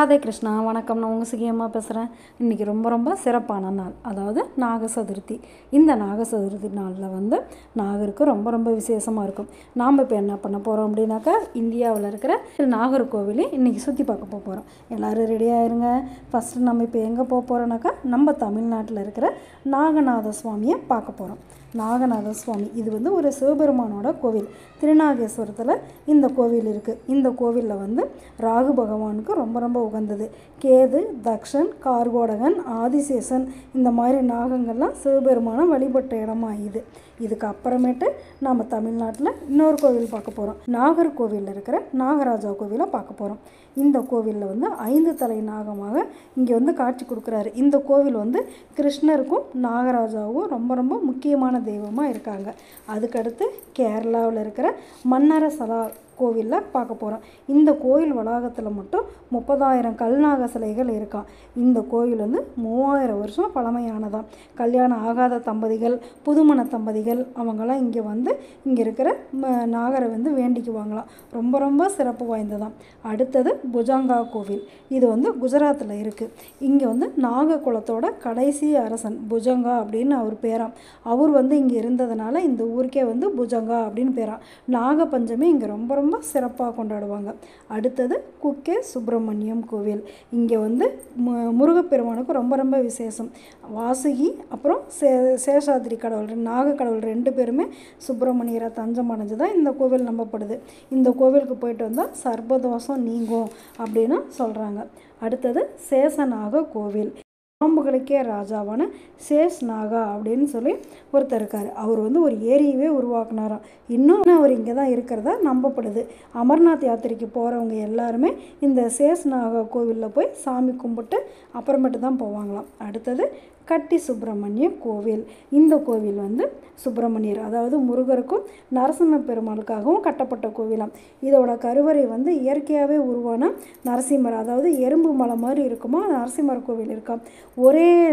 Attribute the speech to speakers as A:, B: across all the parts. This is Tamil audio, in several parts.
A: ராதே கிருஷ்ணா வணக்கம். நான் உங்கள் சுகியமாக பேசுகிறேன் இன்றைக்கி ரொம்ப ரொம்ப சிறப்பான நாள். அதாவது நாக சதுர்த்தி இந்த நாக சதுர்த்தி நாளில் வந்து நாகருக்கு ரொம்ப ரொம்ப விசேஷமாக இருக்கும். நாம் இப்போ என்ன பண்ண போகிறோம் அப்படின்னாக்கா இந்தியாவில் இருக்கிற நாகர்கோவிலே இன்றைக்கி சுற்றி பார்க்க போக போகிறோம் எல்லோரும் ரெடியாக இருங்க. ஃபஸ்ட்டு நம்ம இப்போ எங்கே போக போகிறோன்னாக்கா நம்ம தமிழ்நாட்டில் இருக்கிற நாகநாத சுவாமியை பார்க்க போகிறோம் நாகநாத சுவாமி இது வந்து ஒரு சிவபெருமானோட கோவில். திருநாகேஸ்வரத்தில் இந்த கோவில் இருக்குது இந்த கோவிலில் வந்து ராகு பகவானுக்கு ரொம்ப ரொம்ப உகந்தது. கேது தக்ஷன் கார்கோடகன் ஆதிசேஷன் இந்த மாதிரி நாகங்கள்லாம் சிவபெருமானம் வழிபட்ட இடமா இது. இதுக்கு அப்புறமேட்டு நம்ம தமிழ்நாட்டில் இன்னொரு கோவில் பார்க்க போகிறோம் நாகர்கோவிலில் இருக்கிற நாகராஜா கோவிலை பார்க்க போகிறோம் இந்த கோவிலில் வந்து ஐந்து தலை நாகமாக இங்கே வந்து காட்சி கொடுக்குறாரு. இந்த கோவில் வந்து கிருஷ்ணருக்கும் நாகராஜாவும் ரொம்ப ரொம்ப முக்கியமான தெய்வமாக இருக்காங்க. அதுக்கடுத்து கேரளாவில் இருக்கிற மன்னர சலா கோவிலில் பார்க்க போகிறோம் இந்த கோயில் வளாகத்தில் மட்டும் முப்பதாயிரம் கல்நாக சிலைகள் இருக்கான் இந்த கோயில் வந்து மூவாயிரம் வருஷம் பழமையானதான் கல்யாணம் ஆகாத தம்பதிகள் புதுமண தம்பதிகள் அவங்கெல்லாம் இங்கே வந்து இங்கே இருக்கிற ம நாகரை வந்து வேண்டிக்குவாங்களாம். ரொம்ப ரொம்ப சிறப்பு வாய்ந்ததான் அடுத்தது புஜங்கா கோவில். இது வந்து குஜராத்தில் இருக்குது இங்கே வந்து நாககுலத்தோட கடைசி அரசன் புஜங்கா அப்படின்னு அவர் பேராம். அவர் வந்து இங்கே இருந்ததுனால இந்த ஊருக்கே வந்து புஜங்கா அப்படின்னு பேராம். நாக இங்கே ரொம்ப ரொம்ப ரொம்ப சிறப்பாக கொண்டாடுவாங்க. அடுத்தது குக்கே சுப்பிரமணியம் கோவில். இங்கே வந்து மு முருகப்பெருமானுக்கு ரொம்ப ரொம்ப விசேஷம். வாசுகி அப்புறம் சே சேஷாதிரி கடவுள் நாக கடவுள் ரெண்டு பேருமே சுப்பிரமணியரை தஞ்சம் அடைஞ்சு தான் இந்த கோவில் நம்பப்படுது. இந்த கோவிலுக்கு போயிட்டு வந்தால் சர்பதோஷம் நீங்கும் அப்படின்னு சொல்கிறாங்க அடுத்தது சேஷநாக கோவில். பாம்புகளுக்கே ராஜாவான சேஷ் நாகா அப்படின்னு சொல்லி ஒருத்தர் இருக்கார். அவர் வந்து ஒரு ஏரியவே உருவாக்குனாராம். இன்னும் அவர் இங்கே தான் இருக்கிறதா நம்பப்படுது. அமர்நாத் யாத்திரைக்கு போகிறவங்க எல்லாருமே இந்த சேஷ் நாகா கோவிலில் போய் சாமி கும்பிட்டு அப்புறமேட்டு தான் போவாங்களாம். அடுத்தது கட்டி சுப்பிரமணிய கோவில். இந்த கோவில் வந்து சுப்பிரமணியர் அதாவது முருகருக்கும் நரசிம்ம பெருமாளுக்காகவும் கட்டப்பட்ட கோவிலாம். இதோட கருவறை வந்து இயற்கையாகவே உருவான நரசிம்மர் அதாவது எறும்பு மலை மாதிரி இருக்குமா? நரசிம்மர் கோவில் இருக்கா? ஒரே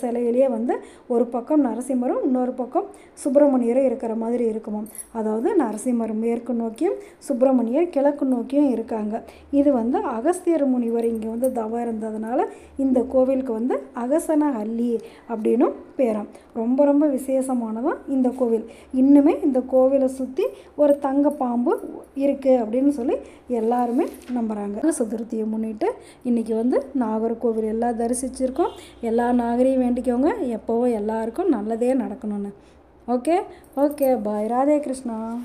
A: சிலையிலேயே வந்து ஒரு பக்கம் நரசிம்மரும் இன்னொரு பக்கம் சுப்பிரமணியரும் இருக்கிற மாதிரி இருக்குமோ? அதாவது நரசிம்மர் மேற்கு நோக்கியும் சுப்பிரமணியர் கிழக்கு நோக்கியும் இருக்காங்க. இது வந்து அகஸ்தியர் முனிவர் இங்கே வந்து தவம் இருந்ததுனால இந்த கோவிலுக்கு வந்து அகசன அள்ளி அப்படின்னும் பேரம். ரொம்ப ரொம்ப விசேஷமானதான் இந்த கோவில். இன்னுமே இந்த கோவிலை சுற்றி ஒரு தங்க பாம்பு இருக்குது அப்படின்னு சொல்லி எல்லாருமே நம்புகிறாங்க சதுர்த்தியை முன்னிட்டு இன்றைக்கி வந்து நாகர்கோவில் எல்லாம் தரிசிச்சிருக்கோம். எல்லா நாகரையும் வேண்டிக்கோங்க. எப்போவும் எல்லாருக்கும் நல்லதே நடக்கணும்னு. Okay? Okay. Bye. Radhe Krishna.